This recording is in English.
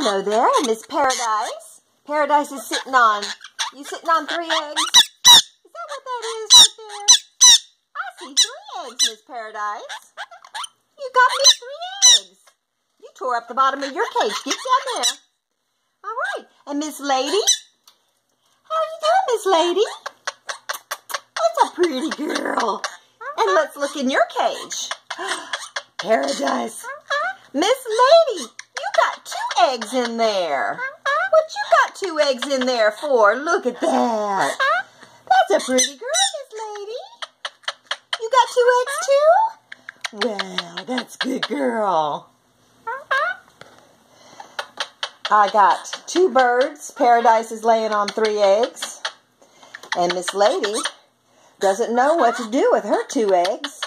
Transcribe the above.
Hello there, Miss Paradise. Paradise is sitting on, you sitting on three eggs? Is that what that is right there? I see three eggs, Miss Paradise. You got me three eggs. You tore up the bottom of your cage. Get down there. All right. And Miss Lady? How are you doing, Miss Lady? That's a pretty girl. And let's look in your cage. Paradise. Uh-huh. Miss Lady, you got two eggs in there. What you got two eggs in there for? Look at that. That's a pretty girl, Miss Lady. You got two eggs too? Well, that's good girl. I got two birds. Paradise is laying on three eggs. And Miss Lady doesn't know what to do with her two eggs.